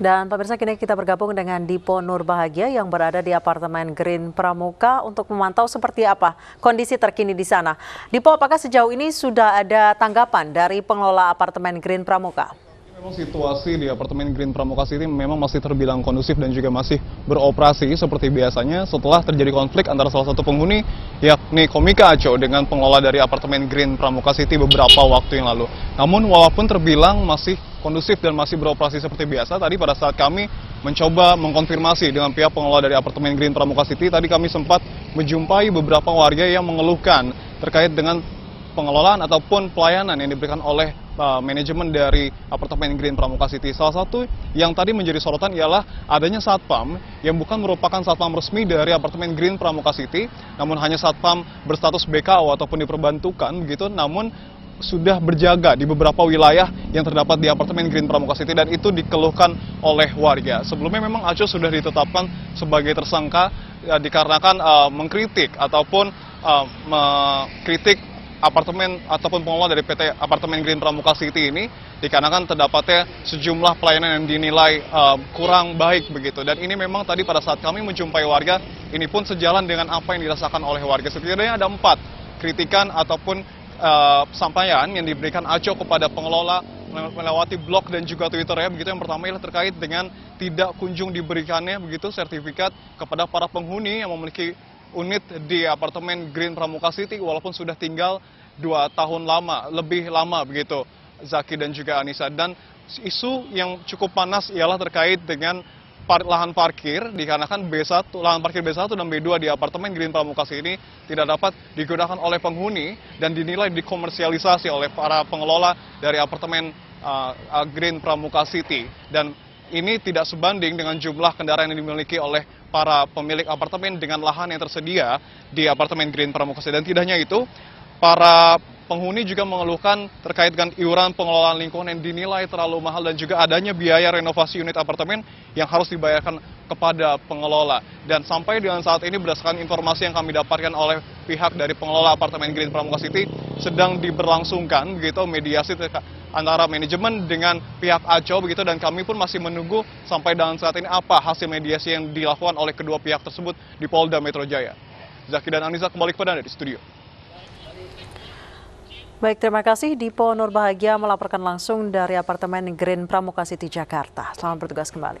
Dan pemirsa kini kita bergabung dengan Dipo Nurbahagia yang berada di apartemen Green Pramuka untuk memantau seperti apa kondisi terkini di sana. Dipo, apakah sejauh ini sudah ada tanggapan dari pengelola apartemen Green Pramuka? Memang situasi di apartemen Green Pramuka City memang masih terbilang kondusif dan juga masih beroperasi seperti biasanya setelah terjadi konflik antara salah satu penghuni yakni Komika Aco dengan pengelola dari apartemen Green Pramuka City beberapa waktu yang lalu. Namun walaupun terbilang masih kondusif dan masih beroperasi seperti biasa, tadi pada saat kami mencoba mengkonfirmasi dengan pihak pengelola dari apartemen Green Pramuka City, tadi kami sempat menjumpai beberapa warga yang mengeluhkan terkait dengan pengelolaan ataupun pelayanan yang diberikan oleh uh, manajemen dari apartemen Green Pramuka City. Salah satu yang tadi menjadi sorotan ialah adanya satpam yang bukan merupakan satpam resmi dari apartemen Green Pramuka City, namun hanya satpam berstatus BKO ataupun diperbantukan begitu, namun sudah berjaga di beberapa wilayah yang terdapat di apartemen Green Pramuka City dan itu dikeluhkan oleh warga. Sebelumnya memang Aco sudah ditetapkan sebagai tersangka ya, dikarenakan uh, mengkritik ataupun uh, mengkritik apartemen ataupun pengelola dari PT Apartemen Green Pramuka City ini dikarenakan terdapatnya sejumlah pelayanan yang dinilai uh, kurang baik begitu. Dan ini memang tadi pada saat kami menjumpai warga ini pun sejalan dengan apa yang dirasakan oleh warga. Setidaknya ada empat kritikan ataupun uh, sampaian yang diberikan Aco kepada pengelola melewati blog dan juga Twitter ya. Begitu yang pertama ialah terkait dengan tidak kunjung diberikannya begitu sertifikat kepada para penghuni yang memiliki unit di apartemen Green Pramuka City walaupun sudah tinggal dua tahun lama, lebih lama begitu Zaki dan juga Anissa. Dan isu yang cukup panas ialah terkait dengan lahan parkir dikarenakan B1, lahan parkir B1 dan B2 di apartemen Green Pramuka City tidak dapat digunakan oleh penghuni dan dinilai dikomersialisasi oleh para pengelola dari apartemen uh, Green Pramuka City. Dan ini tidak sebanding dengan jumlah kendaraan yang dimiliki oleh para pemilik apartemen dengan lahan yang tersedia di apartemen Green Pramuka. Dan tidak hanya itu, para penghuni juga mengeluhkan terkait dengan iuran pengelolaan lingkungan yang dinilai terlalu mahal dan juga adanya biaya renovasi unit apartemen yang harus dibayarkan kepada pengelola. Dan sampai dengan saat ini berdasarkan informasi yang kami dapatkan oleh pihak dari pengelola apartemen Green Pramuka City sedang diberlangsungkan begitu mediasi antara manajemen dengan pihak ACO begitu dan kami pun masih menunggu sampai dengan saat ini apa hasil mediasi yang dilakukan oleh kedua pihak tersebut di Polda Metro Jaya. Zaki dan Anissa kembali kepada Anda di studio. Baik, terima kasih Dipo Nurbahagia melaporkan langsung dari apartemen Green Pramuka City, Jakarta. Selamat bertugas kembali.